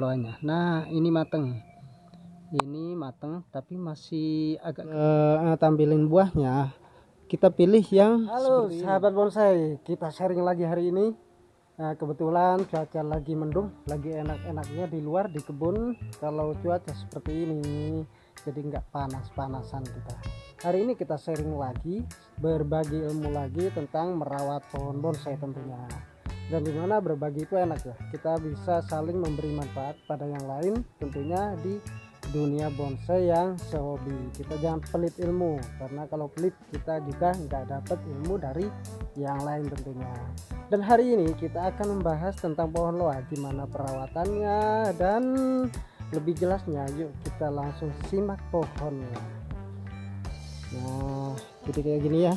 loanya nah ini mateng. Ini mateng tapi masih agak uh, tampilin buahnya. Kita pilih yang halo sahabat bonsai. Kita sharing lagi hari ini. Nah, kebetulan cuaca lagi mendung lagi enak-enaknya di luar di kebun. Kalau cuaca seperti ini jadi nggak panas-panasan kita. Hari ini kita sharing lagi berbagi ilmu lagi tentang merawat pohon bonsai tentunya dan di mana berbagi itu enak ya. Kita bisa saling memberi manfaat pada yang lain tentunya di dunia bonsai yang sehobi. Kita jangan pelit ilmu karena kalau pelit kita juga nggak dapat ilmu dari yang lain tentunya. Dan hari ini kita akan membahas tentang pohon loa gimana perawatannya dan lebih jelasnya yuk kita langsung simak pohonnya. Nah jadi kayak gini ya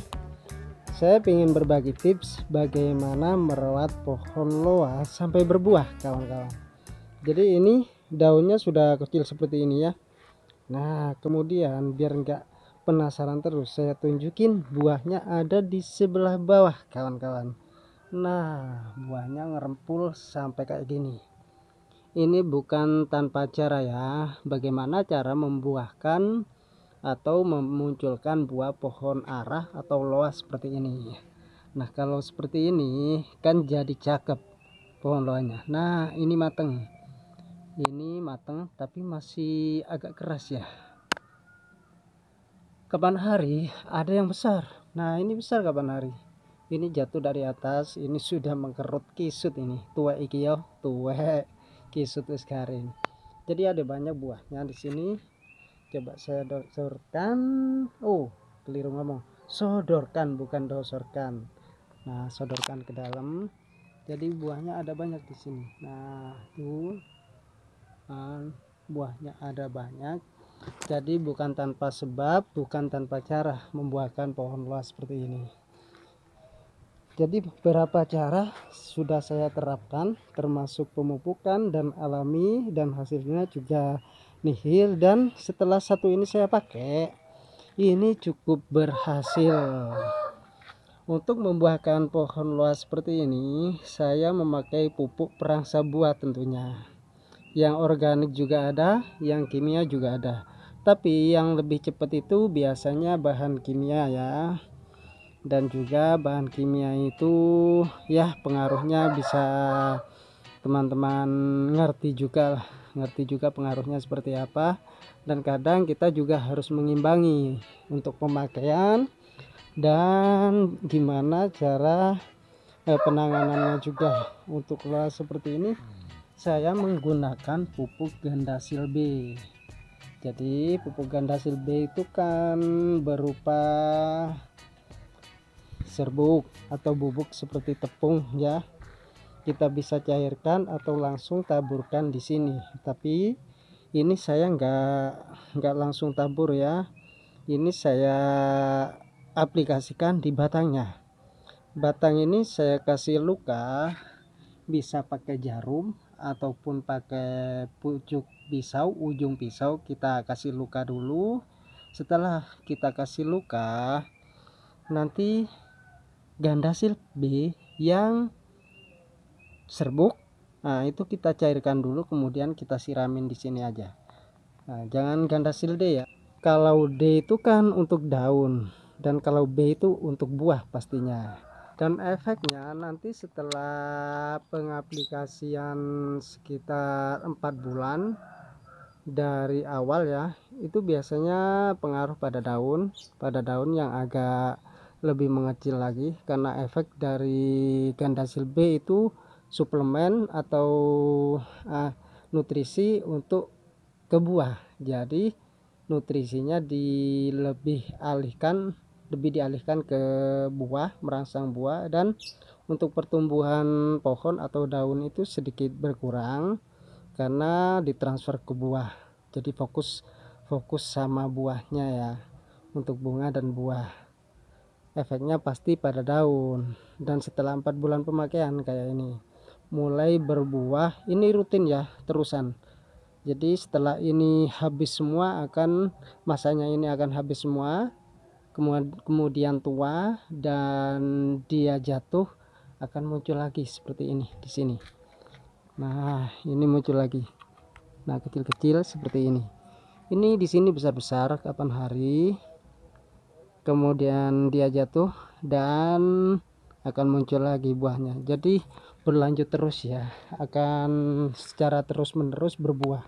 saya ingin berbagi tips bagaimana merawat pohon loa sampai berbuah kawan-kawan. Jadi ini daunnya sudah kecil seperti ini ya. Nah kemudian biar enggak penasaran terus saya tunjukin buahnya ada di sebelah bawah kawan-kawan. Nah buahnya ngerempul sampai kayak gini. Ini bukan tanpa cara ya. Bagaimana cara membuahkan atau memunculkan buah pohon arah atau loa seperti ini. Nah kalau seperti ini kan jadi cakep pohon loanya. Nah ini mateng. Ini matang tapi masih agak keras ya. Kapan hari? Ada yang besar. Nah ini besar kapan hari? Ini jatuh dari atas. Ini sudah mengkerut kisut ini. Tua iki yo tua. Kisut sekarang jadi ada banyak buahnya di sini coba saya dosorkan oh keliru ngomong. Sodorkan bukan dosorkan nah sodorkan ke dalam. Jadi buahnya ada banyak di sini. Nah tuh buahnya ada banyak. Jadi bukan tanpa sebab bukan tanpa cara membuahkan pohon luas seperti ini. Jadi beberapa cara sudah saya terapkan termasuk pemupukan dan alami dan hasilnya juga nihil dan setelah satu ini saya pakai ini cukup berhasil. Untuk membuahkan pohon luas seperti ini saya memakai pupuk perangsa buah tentunya. Yang organik juga ada yang kimia juga ada. Tapi yang lebih cepat itu biasanya bahan kimia ya. Dan juga bahan kimia itu ya pengaruhnya bisa teman-teman ngerti juga lah ngerti juga pengaruhnya seperti apa. Dan kadang kita juga harus mengimbangi untuk pemakaian dan gimana cara eh, penanganannya juga. Untuk seperti ini saya menggunakan pupuk gandasil B jadi pupuk gandasil B itu kan berupa serbuk atau bubuk seperti tepung ya kita bisa cairkan atau langsung taburkan di sini. Tapi ini saya enggak enggak langsung tabur ya. Ini saya aplikasikan di batangnya. Batang ini saya kasih luka. Bisa pakai jarum ataupun pakai pucuk pisau ujung pisau kita kasih luka dulu. Setelah kita kasih luka nanti gandasil B yang serbuk nah itu kita cairkan dulu kemudian kita siramin di sini aja. Nah, jangan gandasil D ya. Kalau D itu kan untuk daun dan kalau B itu untuk buah pastinya. Dan efeknya nanti setelah pengaplikasian sekitar empat bulan dari awal ya itu biasanya pengaruh pada daun pada daun yang agak lebih mengecil lagi karena efek dari gandasil B itu suplemen atau uh, nutrisi untuk ke buah jadi nutrisinya dilebih alihkan lebih dialihkan ke buah merangsang buah dan untuk pertumbuhan pohon atau daun itu sedikit berkurang karena ditransfer ke buah. Jadi fokus fokus sama buahnya ya untuk bunga dan buah. Efeknya pasti pada daun. Dan setelah empat bulan pemakaian kayak ini mulai berbuah ini rutin ya terusan. Jadi setelah ini habis semua akan masanya ini akan habis semua kemudian tua dan dia jatuh akan muncul lagi seperti ini di sini. Nah ini muncul lagi. Nah kecil-kecil seperti ini. Ini di sini besar-besar kapan hari kemudian dia jatuh dan akan muncul lagi buahnya. Jadi berlanjut terus ya akan secara terus menerus berbuah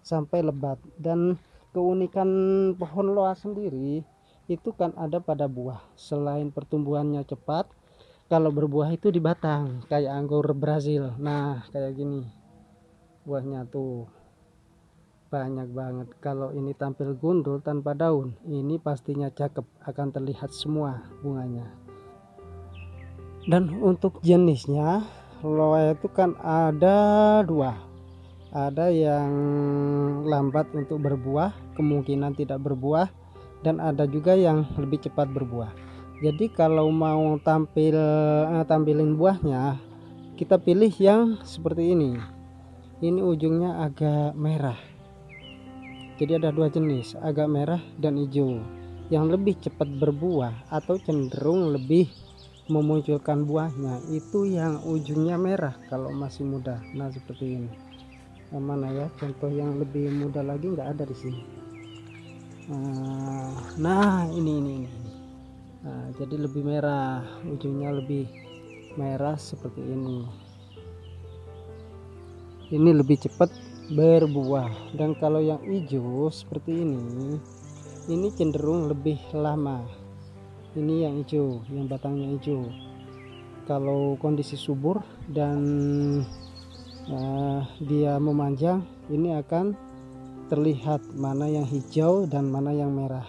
sampai lebat. Dan keunikan pohon loa sendiri itu kan ada pada buah. Selain pertumbuhannya cepat kalau berbuah itu di batang kayak anggur Brazil. Nah kayak gini. Buahnya tuh banyak banget. Kalau ini tampil gundul tanpa daun ini pastinya cakep. Akan terlihat semua bunganya. Dan untuk jenisnya loa itu kan ada dua. Ada yang lambat untuk berbuah kemungkinan tidak berbuah dan ada juga yang lebih cepat berbuah. Jadi kalau mau tampil eh, tampilin buahnya kita pilih yang seperti ini. Ini ujungnya agak merah. Jadi ada dua jenis agak merah dan hijau. Yang lebih cepat berbuah atau cenderung lebih memunculkan buahnya itu yang ujungnya merah kalau masih muda. Nah seperti ini. Yang mana ya? Contoh yang lebih muda lagi nggak ada di sini. Nah, nah ini ini ini. Nah, jadi lebih merah. Ujungnya lebih merah seperti ini. Ini lebih cepat berbuah. Dan kalau yang hijau seperti ini ini cenderung lebih lama ini yang hijau yang batangnya hijau. Kalau kondisi subur dan uh, dia memanjang ini akan terlihat mana yang hijau dan mana yang merah.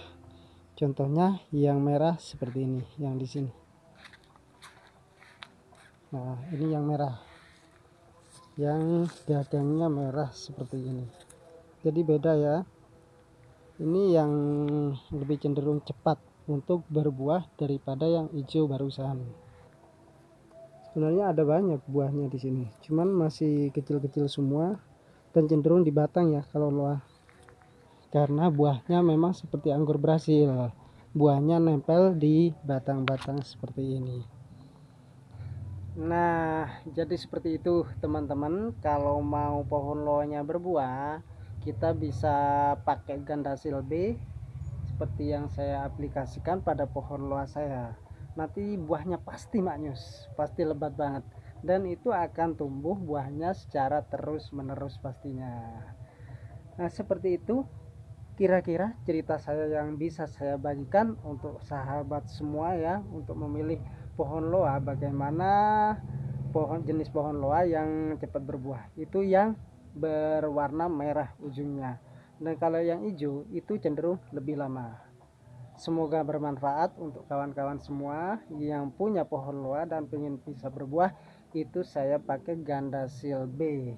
Contohnya yang merah seperti ini yang di sini. Nah ini yang merah. Yang gagangnya merah seperti ini. Jadi beda ya. Ini yang lebih cenderung cepat untuk berbuah daripada yang hijau barusan. Sebenarnya ada banyak buahnya di sini cuman masih kecil-kecil semua dan cenderung di batang ya kalau loa karena buahnya memang seperti anggur Brasil buahnya nempel di batang-batang seperti ini. Nah jadi seperti itu teman-teman. Kalau mau pohon loanya berbuah kita bisa pakai gandasil B seperti yang saya aplikasikan pada pohon loa saya. Nanti buahnya pasti maknyus pasti lebat banget. Dan itu akan tumbuh buahnya secara terus menerus pastinya. Nah seperti itu kira-kira cerita saya yang bisa saya bagikan untuk sahabat semua ya untuk memilih pohon loa. Bagaimana pohon jenis pohon loa yang cepat berbuah. Itu yang berwarna merah ujungnya dan kalau yang hijau itu cenderung lebih lama Semoga bermanfaat untuk kawan-kawan semua yang punya pohon loa dan ingin bisa berbuah. Itu saya pakai ganda sil B.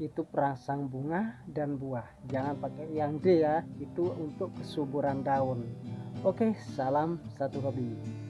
Itu perangsang bunga dan buah. Jangan pakai yang D ya. Itu untuk kesuburan daun. Oke, salam satu hobi.